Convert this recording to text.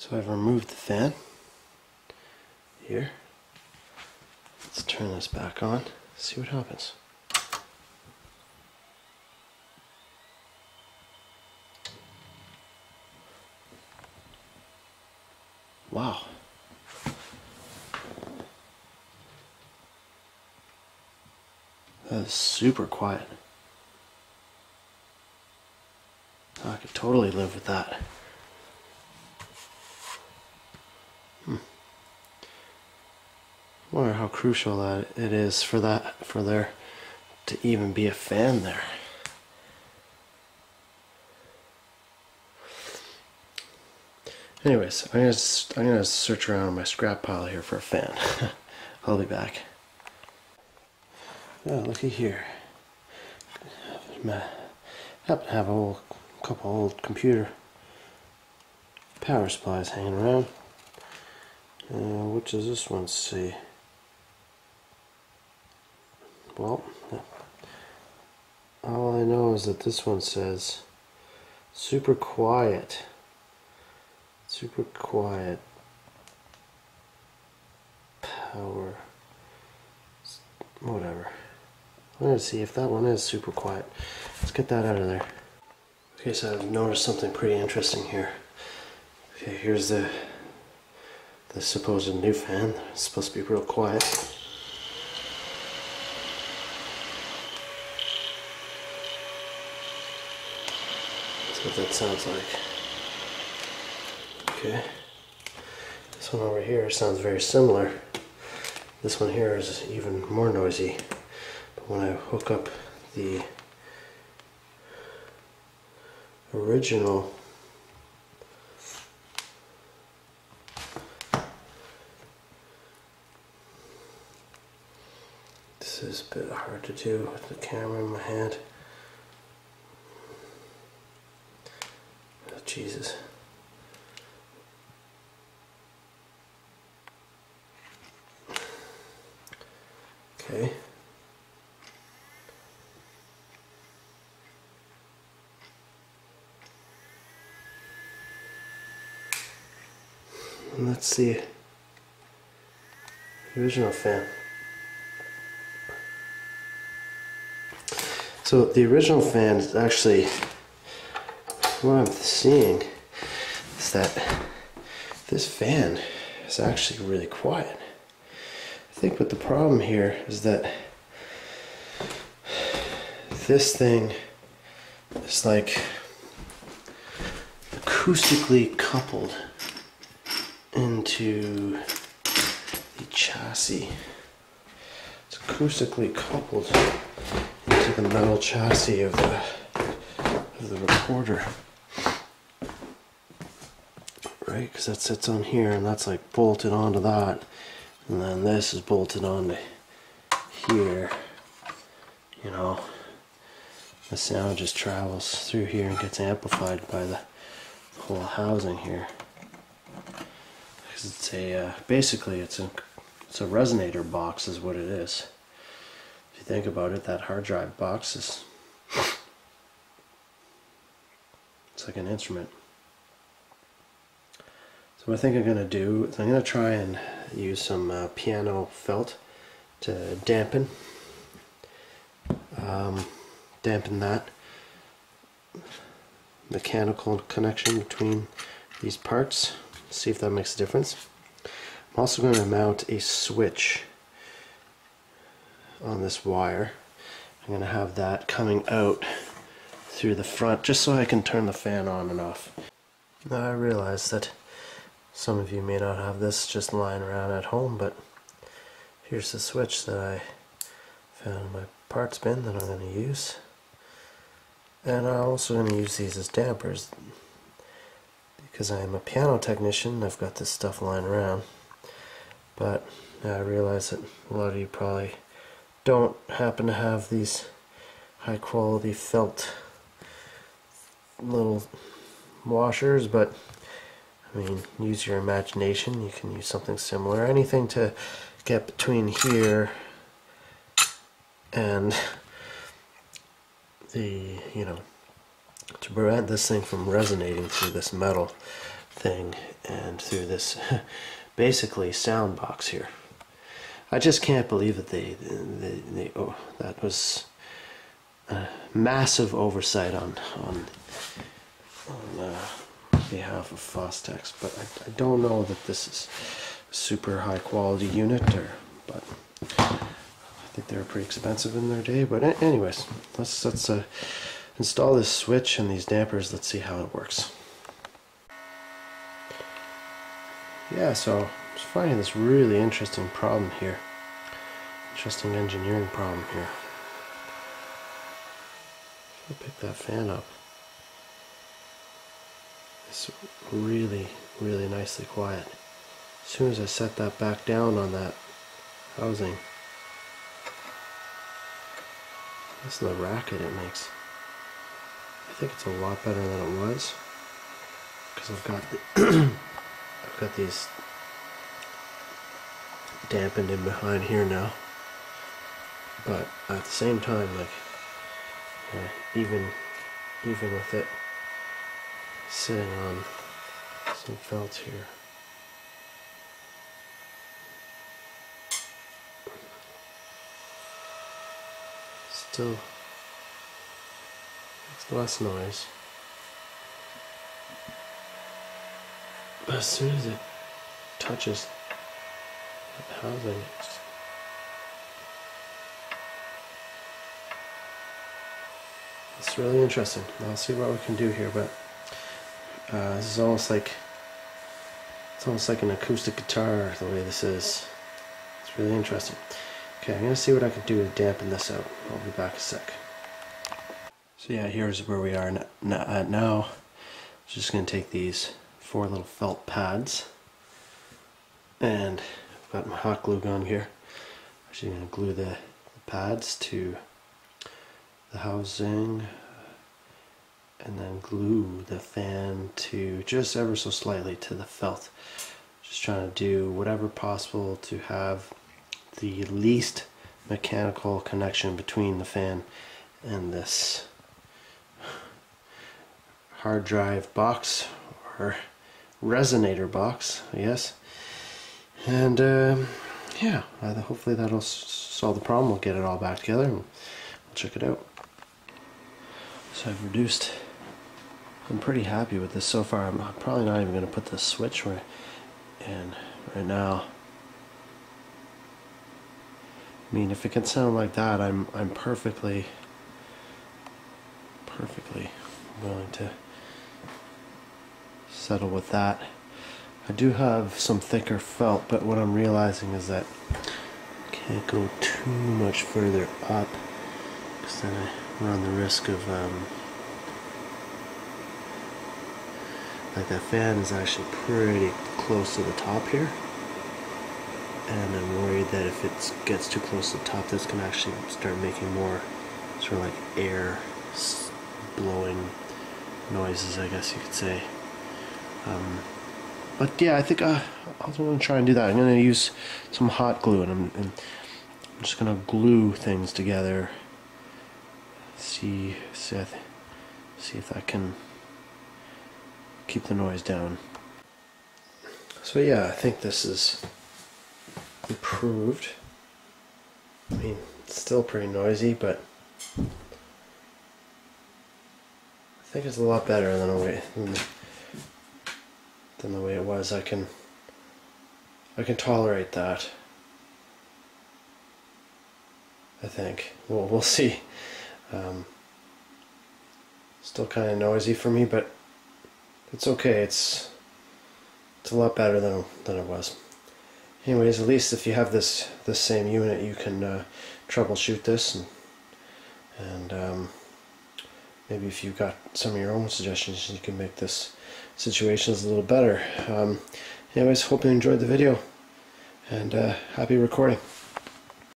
So I've removed the fan here. Let's turn this back on, see what happens. Wow. That is super quiet. I could totally live with that. Wonder how crucial that it is for that for there to even be a fan there. Anyways, I'm gonna I'm gonna search around my scrap pile here for a fan. I'll be back. Oh, looky here. I happen to have a couple old computer power supplies hanging around. Uh, what does this one say? Well, all I know is that this one says super quiet. Super quiet power. Whatever. I'm gonna see if that one is super quiet. Let's get that out of there. Okay, so I've noticed something pretty interesting here. Okay, here's the the supposed new fan. It's supposed to be real quiet. What that sounds like. Okay. This one over here sounds very similar. This one here is even more noisy. But when I hook up the original This is a bit hard to do with the camera in my hand. Jesus. Okay. And let's see the original fan. So the original fan is actually what I'm seeing is that this fan is actually really quiet. I think what the problem here is that this thing is like acoustically coupled into the chassis. It's acoustically coupled into the metal chassis of the of the recorder. Right, because that sits on here and that's like bolted onto that. And then this is bolted onto here. You know, the sound just travels through here and gets amplified by the whole housing here. Because it's a uh, basically it's a it's a resonator box is what it is. If you think about it, that hard drive box is it's like an instrument. So what I think I'm going to do is I'm going to try and use some uh, piano felt to dampen um, dampen that mechanical connection between these parts see if that makes a difference. I'm also going to mount a switch on this wire. I'm going to have that coming out through the front just so I can turn the fan on and off. Now I realize that some of you may not have this just lying around at home, but here's the switch that I found in my parts bin that I'm going to use. And I'm also going to use these as dampers because I am a piano technician. I've got this stuff lying around. But I realize that a lot of you probably don't happen to have these high quality felt little washers, but I mean, use your imagination. You can use something similar. Anything to get between here and the, you know, to prevent this thing from resonating through this metal thing and through this basically sound box here. I just can't believe that they, they, they oh, that was a massive oversight on on on uh, behalf of Fostex, but I, I don't know that this is a super high quality unit or but I think they were pretty expensive in their day. But anyways, let's let's uh, install this switch and these dampers. Let's see how it works. Yeah, so I was finding this really interesting problem here. Interesting engineering problem here. Pick that fan up. It's really, really nicely quiet. As soon as I set that back down on that housing, listen to the racket it makes. I think it's a lot better than it was because I've got I've got these dampened in behind here now but at the same time like uh, even even with it sitting on some felt here still it's less noise but as soon as it touches the housing It's really interesting. I'll see what we can do here, but uh, this is almost like it's almost like an acoustic guitar the way this is. It's really interesting. Okay, I'm gonna see what I can do to dampen this out. I'll be back a sec. So yeah, here's where we are at now. I'm just gonna take these four little felt pads and I've got my hot glue gun here. I'm just gonna glue the pads to the housing and then glue the fan to just ever so slightly to the felt. Just trying to do whatever possible to have the least mechanical connection between the fan and this hard drive box or resonator box, yes. And um, yeah, hopefully that'll solve the problem. We'll get it all back together and we'll check it out. So I've reduced, I'm pretty happy with this so far. I'm probably not even going to put the switch right in right now. I mean, if it can sound like that, I'm I'm perfectly, perfectly willing to settle with that. I do have some thicker felt, but what I'm realizing is that I can't go too much further up because then I run the risk of um, like that fan is actually pretty close to the top here. And I'm worried that if it gets too close to the top this can actually start making more sort of like air blowing noises I guess you could say. Um, but yeah I think uh, I'm going to try and do that. I'm going to use some hot glue and I'm, and I'm just going to glue things together. See see see if I can keep the noise down. So yeah, I think this is improved. I mean, it's still pretty noisy, but I think it's a lot better than the way than, the way it was. I can I can tolerate that. I think. Well, we'll see. Um, still kind of noisy for me, but it's okay. It's it's a lot better than than it was. Anyways, at least if you have this this same unit, you can uh, troubleshoot this, and and um, maybe if you've got some of your own suggestions, you can make this situations a little better. Um, anyways, hope you enjoyed the video, and uh, happy recording.